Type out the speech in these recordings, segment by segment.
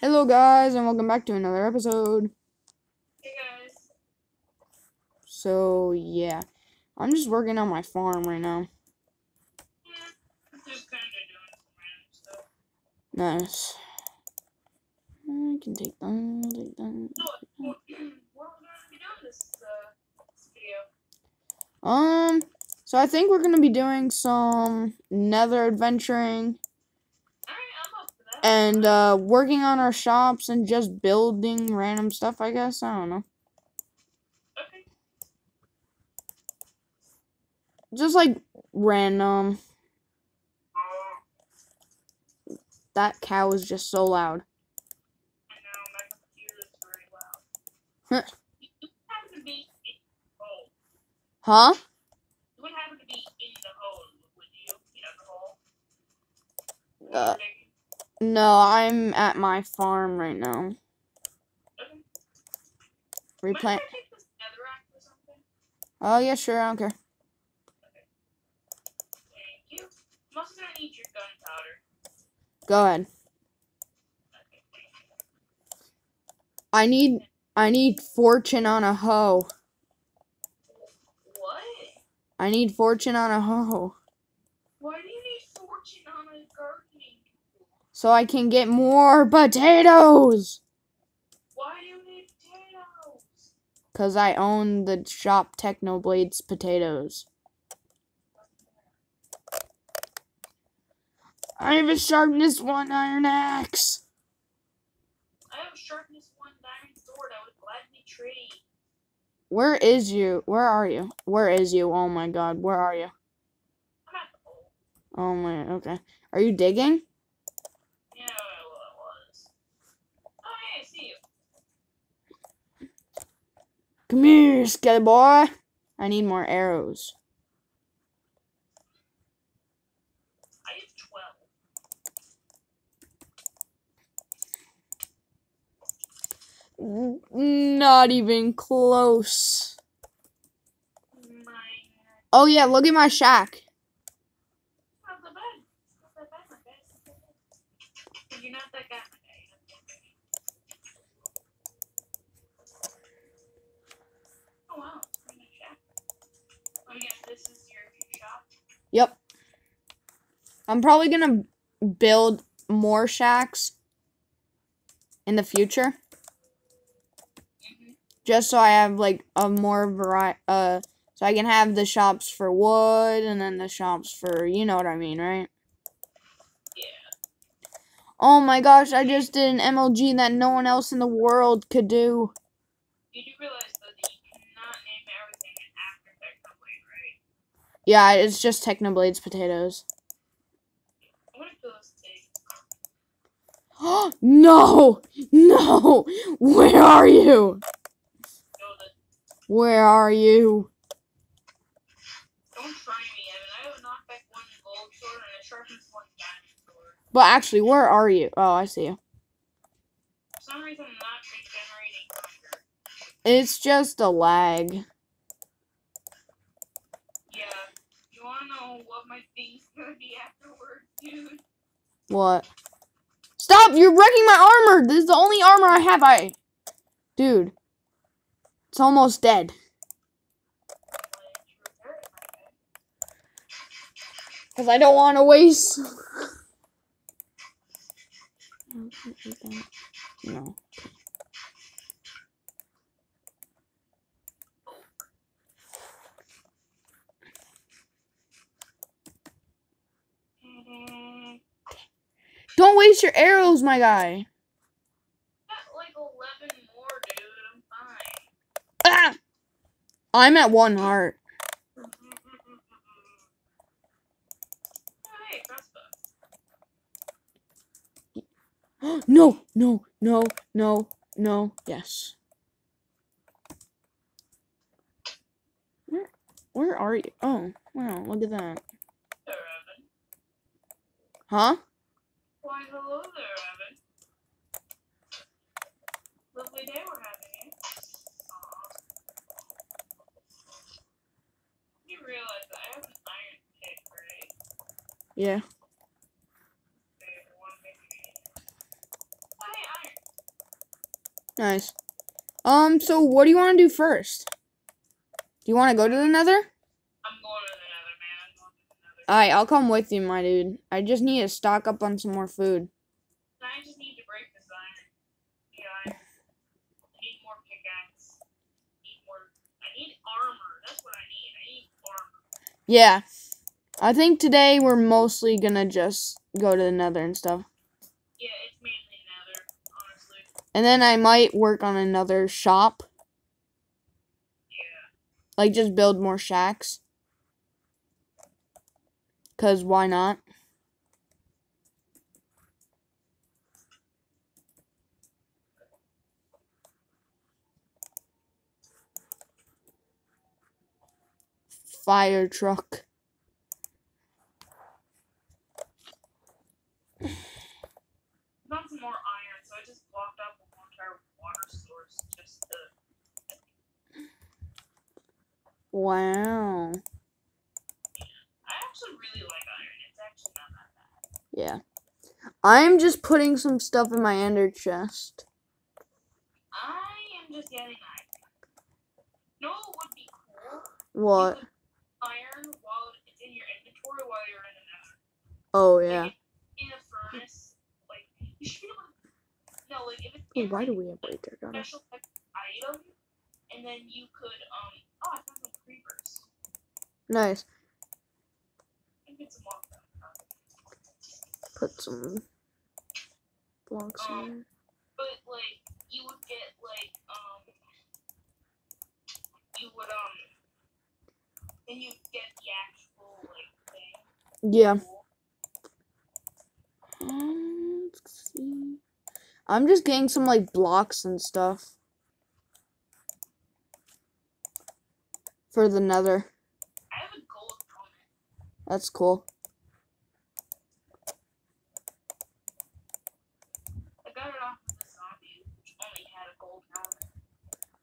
Hello, guys, and welcome back to another episode. Hey guys. So, yeah, I'm just working on my farm right now. Yeah, just kind of doing. Nice. I can take that. Take that. So, what, what we're gonna be doing this, uh, this video? Um, so I think we're gonna be doing some nether adventuring Alright, I'm up for that. And uh, working on our shops and just building random stuff. I guess I don't know. okay. Just like random. That cow is just so loud. Know my computer is very loud. Huh. You happen to be in the hole. Huh? You would happen to be in the hole, would you? You know, hole? Uh. No, I'm at my farm right now. Okay. Replant. Take this or? Oh yeah, sure. I don't care. Thank you. I'm also gonna need your gunpowder. Go ahead. Okay. I need. I need fortune on a hoe. What? I need fortune on a hoe. Why do you need fortune on a gardening tool? So I can get more potatoes. Why do you need potatoes? Cause I own the shop Technoblades potatoes. I have a sharpness one iron axe. I have a sharpness one diamond sword. I would gladly trade. Where is you? Where are you? Where is you? Oh my god, where are you? I'm at the hole. Oh my, okay. Are you digging? Yeah, well, it was. Oh, hey, I see you. Come here, skelly boy. I need more arrows. I have 12. Not even close. Oh yeah, look at my shack. Not that bad. Not that bad, my guy. Not that bad. You're not that guy, my guy. You're not that guy. Oh, wow. It's pretty nice shack. Oh, yeah, this is your shop. Yep. I'm probably gonna build more shacks in the future, just so I have like a more variety. Uh, so I can have the shops for wood and then the shops for you know what I mean, right? Yeah. Oh my gosh, I just did an MLG that no one else in the world could do. You realize, though, that you cannot name everything after Technoblade, right? Yeah, it's just Technoblades potatoes. I'm gonna kill this pig. no! No! Where are you? Where are you? Don't try me, Evan. I have a knockback one gold sword and a sharpness one diamond sword. But actually, where are you? Oh, I see you. For some reason, I'm not regenerating. It's just a lag. Yeah. You wanna what my thing's gonna be afterwards, dude? What? Stop! You're wrecking my armor! This is the only armor I have. I. Dude. It's almost dead. Because I don't want to waste. No. Mm, Don't waste your arrows, my guy. Got like 11 more, dude. I'm fine. Ah! I'm at one heart. Oh, no, no, no, no, no. Yes. Where, where are you? Oh, wow, look at that. Huh? Why, hello there, Evan. Lovely day we're having, eh? Aw. You realize that I have an iron pick, right? Yeah. Okay, one pick. Hey, iron. Nice. Um, so what do you want to do first? Do you want to go to the nether? Alright, I'll come with you, my dude. I just need to stock up on some more food. I just need to break this iron. Yeah, I I need more pickaxe. Need more. I need armor. That's what I need. I need armor. Yeah. I think today we're mostly gonna just go to the nether and stuff. Yeah, it's mainly nether, honestly. And then I might work on another shop. Yeah. Like just build more shacks. Cause why not? Fire truck. Found some more iron, so I just blocked up a whole entire water source just to. Wow. I actually really like iron. It's actually not that bad. Yeah. I'm just putting some stuff in my ender chest. I am just getting iron. No, it would be cool. What? Iron while it's in your inventory while you're in the nether. Oh yeah. Like, in a furnace, like you should be able to. No, like if it's Hey, why do we have right there, special type item, and then you could um. Oh, I found some creepers. Nice. I can get some more. Put some blocks in Um, there. But like you would get like um. You would um. Then you get the actual like thing. Yeah. Um, let's see. I'm just getting some like blocks and stuff for the nether. Gold cool.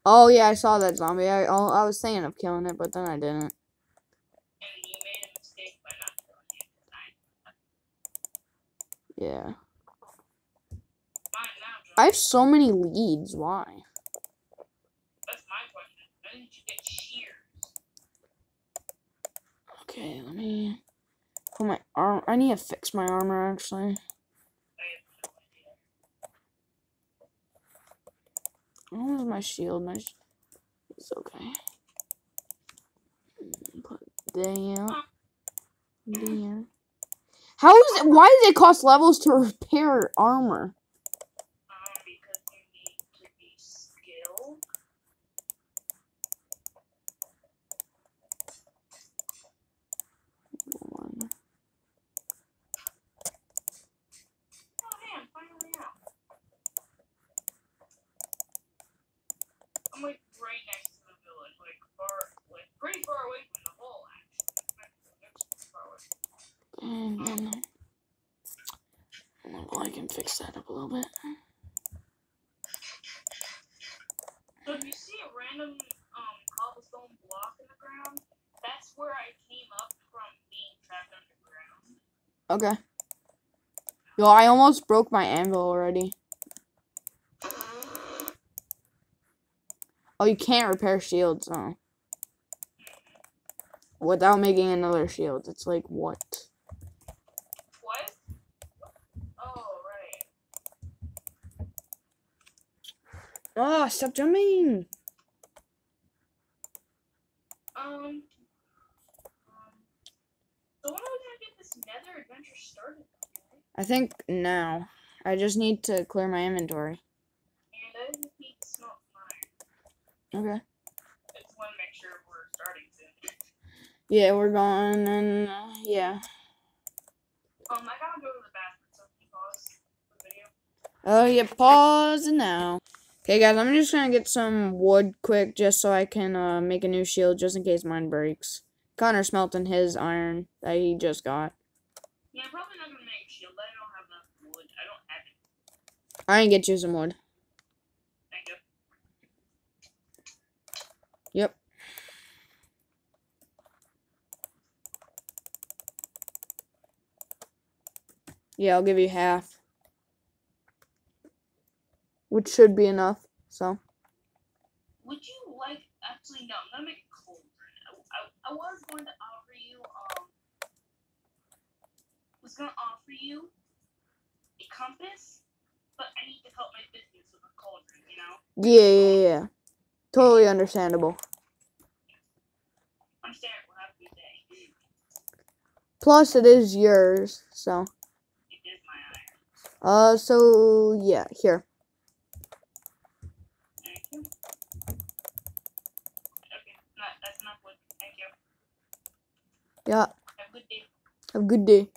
Oh yeah, I saw that zombie. I oh, I was thinking of killing it, but then I didn't. And you made a mistake by not killing it. 'cause I Yeah. Fine now, John. I have so many leads. Why? That's my question. When did you get shears? Okay, let me put my arm. I need to fix my armor actually. Where's my shield? My sh- it's okay. Put. There. How is it? Why does it cost levels to repair armor? Um, because you need to be skilled. One. Oh, hey, I'm finally out. I'm like right next to the village, like far, like pretty far away from the hole, actually. Actually, far away. And then well, That up a little bit. So if you see a random um cobblestone block in the ground, that's where I came up from being trapped underground. Okay. Yo, I almost broke my anvil already. Oh, you can't repair shields, oh. Without making another shield. It's like? What? Oh right. Oh, stop jumping! Um. um so when are we gonna get this Nether adventure started? I think now. I just need to clear my inventory. And I just need to smelt. Okay. I just want to make sure we're starting soon. Yeah, we're going, and uh, yeah. Um, I gotta go to the bathroom, so can you pause the video? Oh, yeah, pause now. Okay, guys, I'm just gonna get some wood quick just so I can uh, make a new shield just in case mine breaks. Connor's smelting his iron that he just got. Yeah, I'm probably not gonna make a shield. I don't have enough wood. I don't have it. I can get you some wood. Thank you. Yep. Yeah, I'll give you half. Which should be enough. So Would you like actually no, I'm gonna make it colder. I, I, I was going to offer you um was gonna offer you a compass, but I need to help my business with a cauldron, you know? yeah, yeah, yeah. Totally understandable. Understand have a good day. Plus, it is yours. So, It is my iron. uh, so yeah, here. Thank you. Okay, no, that's enough wood. Thank you. Yeah. Have a good day. Have a good day.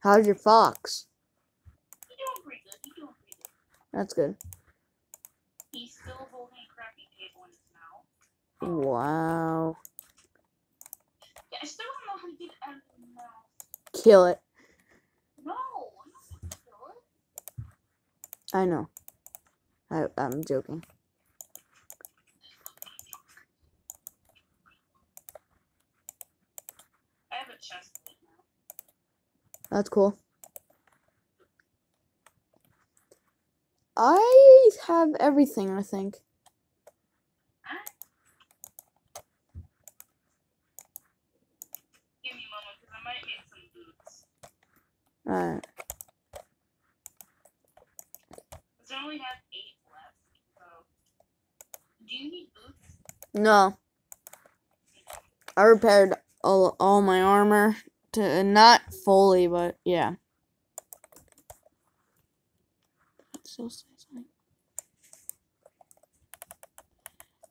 How's your fox? You're doing pretty good. You're doing pretty good. That's good. He's still holding a crappy table in his mouth. Wow. Yeah, I still don't know how to get it out of his mouth. Kill it. No, I'm not gonna kill it. I know. I, I'm joking. I have a chest plate now. That's cool. I have everything, I think. Give me a moment, because I might make some boots. Alright. Because I only have eight left. So, do you need boots? No. I repaired all, all my armor. To, not fully, but yeah. So something.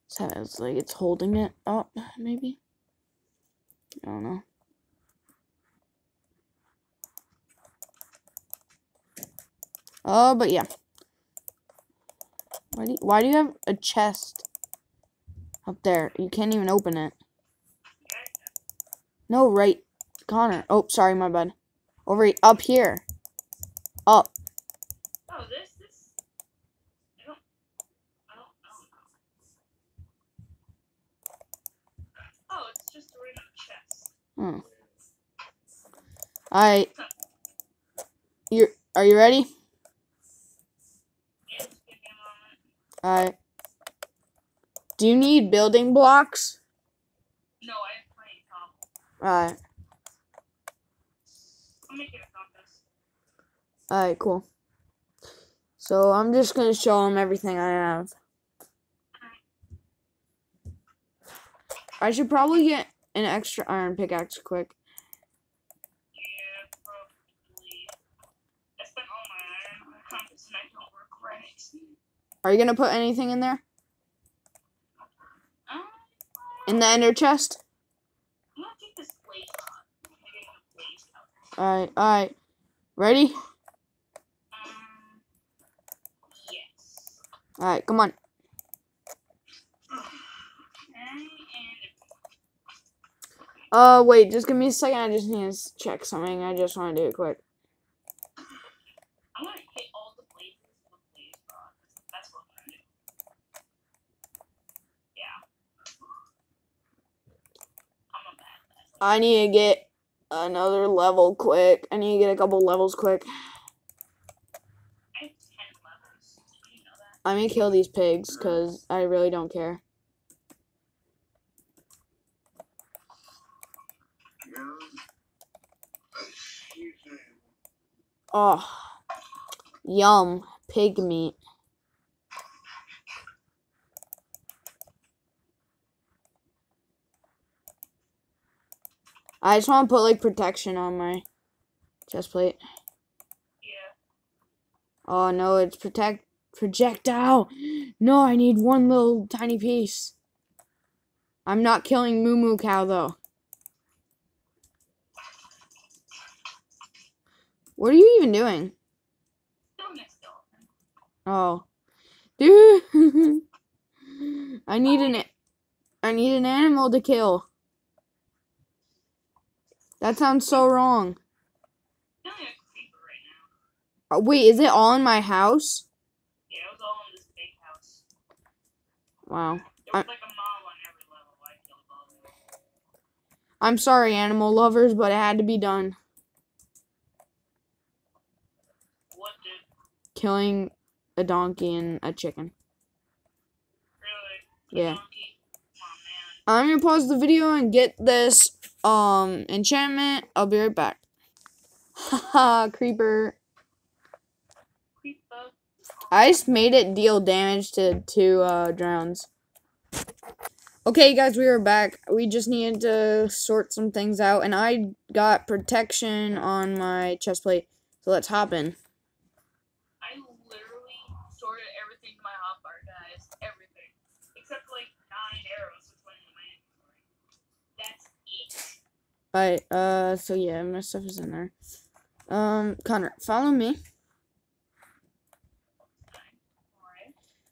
So it's like it's holding it up, maybe. I don't know. Oh, but yeah. Why do you, why do you have a chest up there? You can't even open it. No, right, Connor. Oh, sorry, my bad. Over up here. Up. Oh, this, this. I don't. I don't, I don't. Oh, it's just a random chest. Hmm. I. You are you ready? Yeah, just give me a moment. I. Do you need building blocks? No, I have plenty of cobble. Alright. I'm making a compass. Alright, cool. So I'm just gonna show him everything I have. I should probably get an extra iron pickaxe quick. Yeah, probably. I spent all my iron on a compass and I don't regret it. Are you gonna put anything in there? In the ender chest? Alright, alright. Ready? Alright, come on. Uh, wait, just give me a second. I just need to check something. I just want to do it quick. I'm gonna hit all the blazes with blaze rod. That's what I'm gonna do. Yeah. I'm a bad guy. I need to get another level quick. I need to get a couple levels quick. I'm gonna kill these pigs because I really don't care. Oh, yum, pig meat. I just want to put like protection on my chest plate. Yeah. Oh no, it's protect projectile. No, I need one little tiny piece. I'm not killing Moo Moo Cow though. What are you even doing? Still next skeleton. Oh, dude, I need an I need an animal to kill. That sounds so wrong. Still need a creeper right now. Uh, Wait, is it all in my house? Yeah, it was all in this big house. Wow. There was I- like a mob on every level. I killed all of them. I'm sorry, animal lovers, but it had to be done. What did Killing a donkey and a chicken. really? Yeah. Donkey? Come on, man. I'm gonna pause the video and get this um enchantment. I'll be right back. Haha, creeper. Creep. I just made it deal damage to two uh drowns. Okay, guys, we are back. We just needed to sort some things out, and I got protection on my chest plate. So let's hop in. I literally sorted everything in my hotbar, guys. Everything. Except like nine arrows, which went in my inventory. That's it. Alright, uh, so yeah, my stuff is in there. Um, Connor, follow me.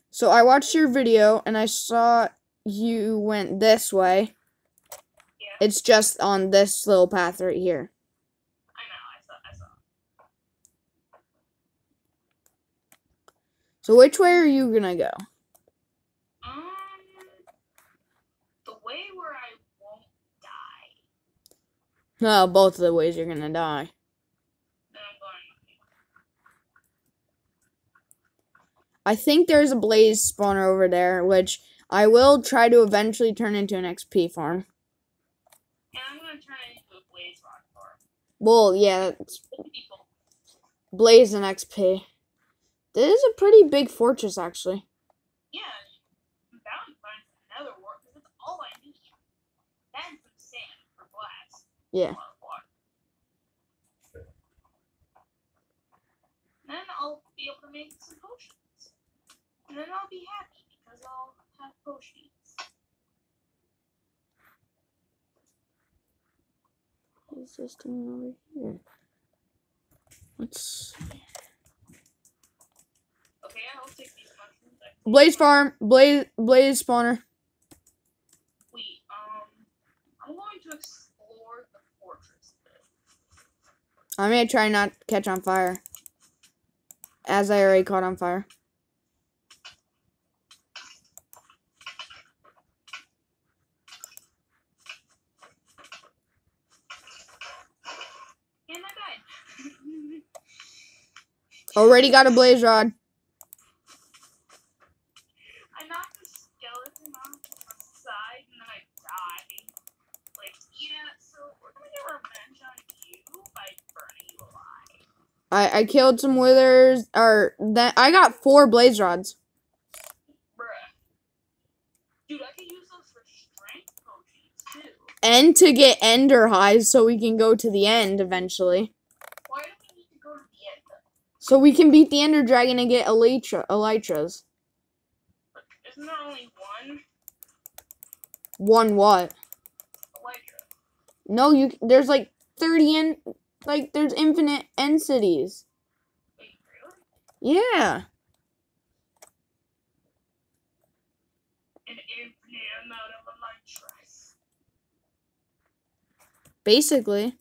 So I watched your video, and I saw you went this way. Yeah. It's just on this little path right here. I know, I saw I saw. So which way are you gonna go? Um the way where I. No, both of the ways you're gonna die. I think there's a blaze spawner over there, which I will try to eventually turn into an XP farm. and I'm gonna turn it into a blaze rod farm. Well, yeah, it's With people. blaze and XP. This is a pretty big fortress, actually. Yeah, I'm bound to find nether wart because that's all I need. That and some sand for glass. Yeah. A lot of water. Then I'll be able to make some potions. And then I'll be happy because I'll have potions. What is this doing over here? Let's Okay, I'll take these mushrooms. Blaze farm, blaze blaze spawner. Wait, um, I'm going to explore the fortress. bit. I'm gonna try not to catch on fire, as I already caught on fire. And I died. Already got a blaze rod. I knocked the skeleton off to the side and then I died. Like, yeah, so we're gonna get revenge on you by burning you alive. I I killed some withers. Or that I got four blaze rods. Bruh. Dude, I could use those for strength potions too. And to get ender eyes so we can go to the end eventually. Why do we need to go to the end? So we can beat the ender dragon and get elytra elytras. But isn't there only one One what? Elytra? No, you there's like 30 in like there's infinite end cities. Really? Yeah. An infinite amount of Elytras. Basically.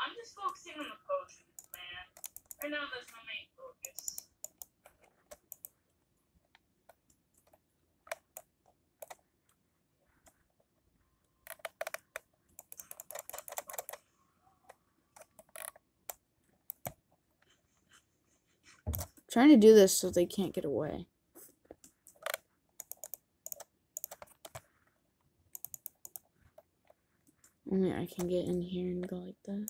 I'm just focusing on the potions, man. Right now, that's my main focus. Trying to do this so they can't get away. Only I can get in here and go like this.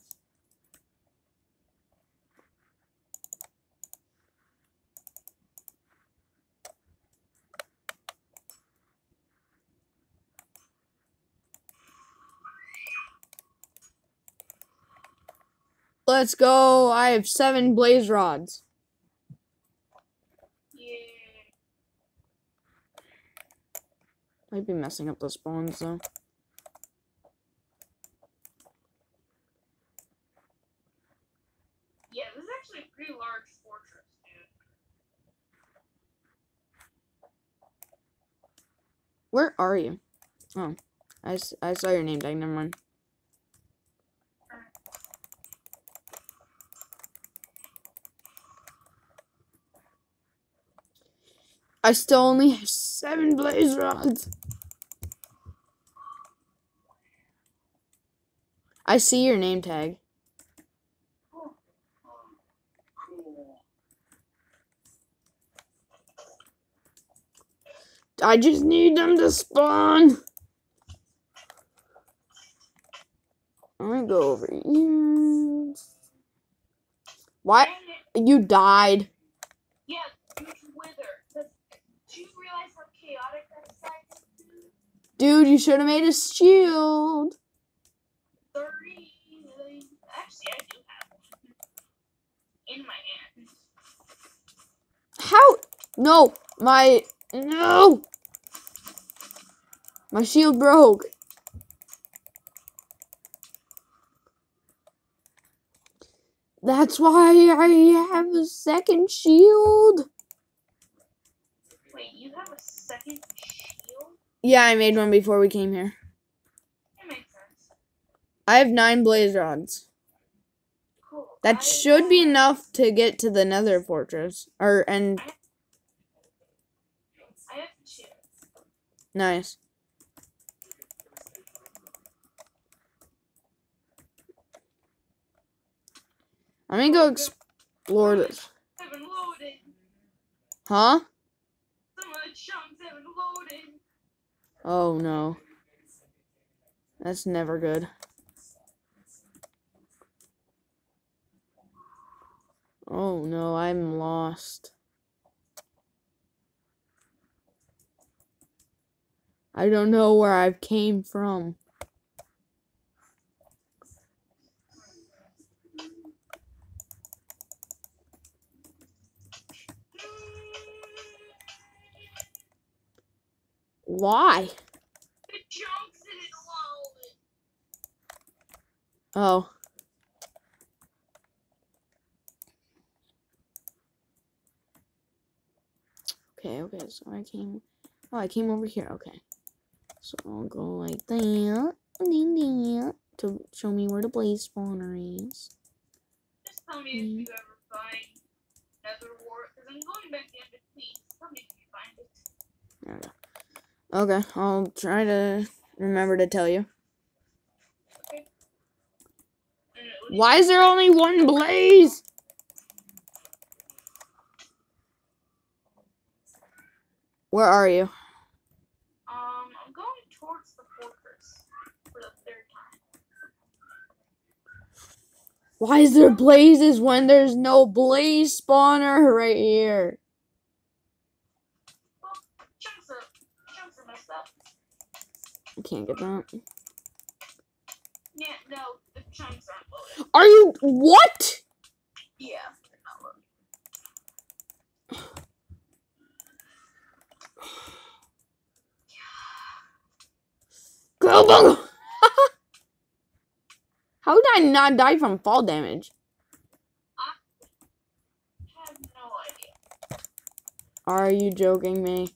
Let's go. I have seven blaze rods. Yeah. Might be messing up the spawns though. Yeah, this is actually a pretty large fortress, dude. Where are you? Oh, I, I saw your name tag. Never mind. I still only have seven blaze rods. I see your name tag. I just need them to spawn. I'm gonna go over here. What? You died. Yeah, you realize how chaotic that site? Dude, you should have made a shield. Three. Actually, I do have one. In my hand. How? No, my no. My shield broke. That's why I have a second shield. Wait, you have a second shield? Yeah, I made one before we came here. That makes sense. I have nine blaze rods. That should be enough to get to the nether fortress. Or and I have two. nice. I'm gonna go explore this. Huh? Some of the chunks haven't loaded. Oh no. That's never good. Oh no, I'm lost. I don't know where I came from. Why? The chunks didn't load. Oh. Okay, okay, so I came oh I came over here, okay. So I'll go like that then that to show me where the blaze spawner is. Just tell me if mm. you ever find Nether Wart, because I'm going back in between. Tell me if you find it. There. Okay, I'll try to remember to tell you. Would- Why is there only one blaze? Where are you? Um, I'm going towards the fortress for the third time. Why is there blazes when there's no blaze spawner right here? Well, chunks are chunks are messed up. I can't get that. Yeah, no, the chunks aren't loaded. Are you what? Yeah, they're not loaded. How did I not die from fall damage? No. Are you joking me?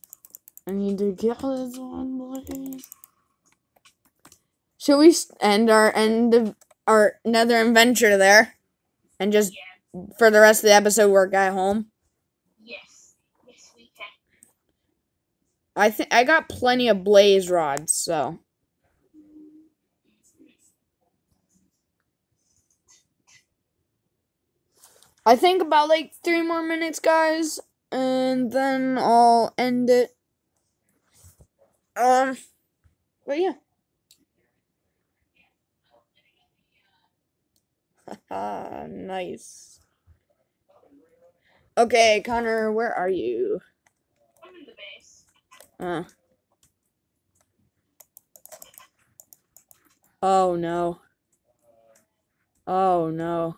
I need to get this one blaze. Should we end our end of our another adventure there, and just Yeah, for the rest of the episode work at home? yes, yes, we can. I think I got plenty of blaze rods, so I think about like three more minutes, guys, and then I'll end it. Um, but yeah. Haha, nice. Okay, Connor, where are you? I'm in the base. Uh. Oh no. Oh no.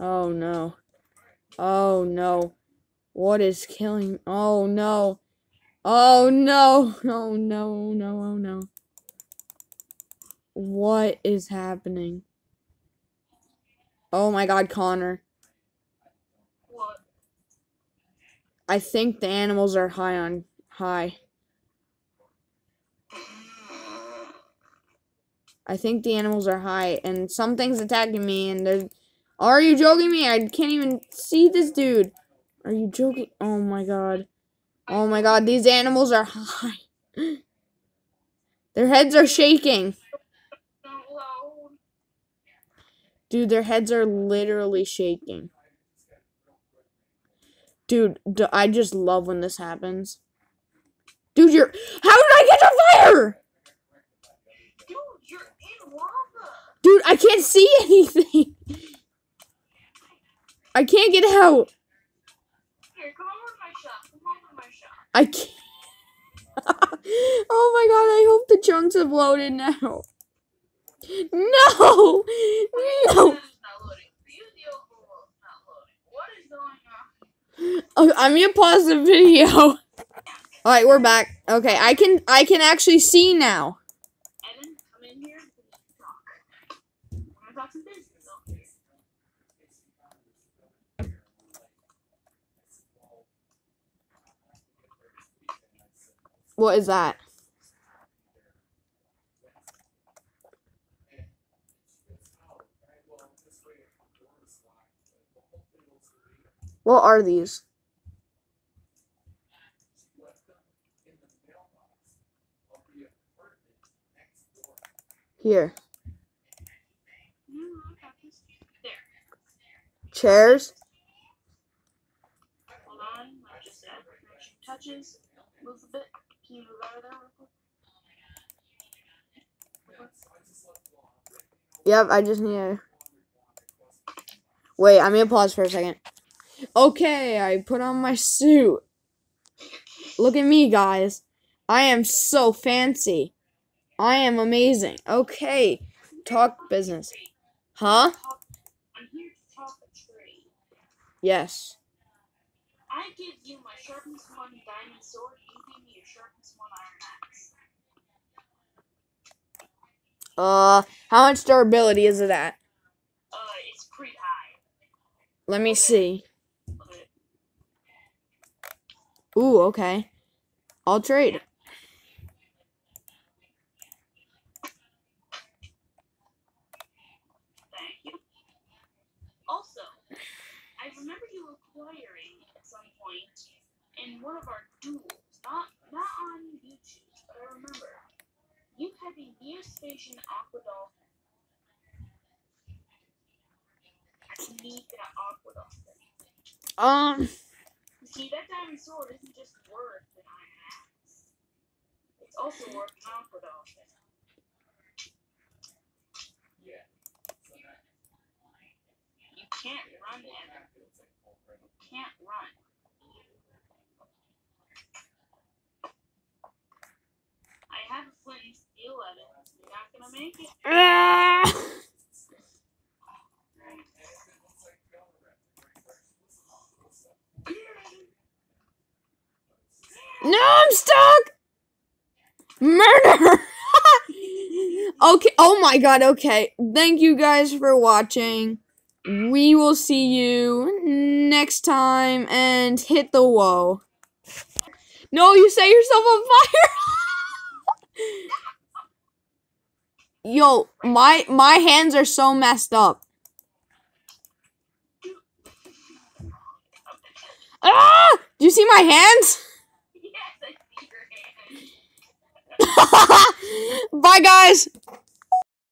Oh no. Oh no. What is killing? Oh no. Oh no. Oh no. Oh, no. Oh no. What is happening? Oh my god, Connor. What? I think the animals are high on high. I think the animals are high and something's attacking me and Are you joking me? I can't even see this dude. Are you joking? Oh my god. Oh my god, these animals are high. Their heads are shaking. Dude, their heads are literally shaking. Dude, d- I just love when this happens. Dude, you're. How did I catch on fire? Dude, you're in lava. Dude, I can't see anything. I can't get out. Here, come over to my shop. Come over to my shop. I can't. oh my god, I hope the chunks have loaded now. No! No! This is not loading. View the overworld is not loading. What is going on? Oh, I'm gonna pause the video. Alright, we're back. Okay, I can I can actually see now. Evan, come in here. We need to talk. We're gonna talk some business. Okay. What is that? What are these? Here. I. Chairs? Hold on. Just add motion touches. Move a bit. Can you move of there? Yep, I just need to. Wait, I'm gonna pause for a second. Okay, I put on my suit. Look at me, guys. I am so fancy. I am amazing. Okay, talk business. Huh? Yes. I give you my sharpness one diamond sword. You give me your sharpness one iron axe. Uh, how much durability is it at? Uh, it's pretty high. Let me see. Ooh, okay. I'll trade. Thank you. Also, I remember you acquiring at some point in one of our duels, not not on YouTube, but I remember you had a geospatial aqua dolphin. I need that aqua dolphin. Um, You see, that diamond sword isn't just worth an iron axe. It's also worth an aqua dolphin. You can't run, Evan. You can't run. I have a flint and steel, Evan. You're not gonna make it. ah! No, I'm stuck. Murder. okay. Oh my god. Okay. Thank you guys for watching. We will see you next time and hit the whoa. No, you set yourself on fire. Yo, my my hands are so messed up. Ah! Do you see my hands? Yes, I see your hand. Bye, guys.